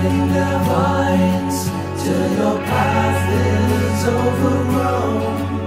Spreading their vines till your path is overgrown.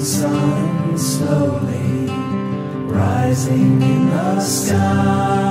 Sun slowly rising in the sky.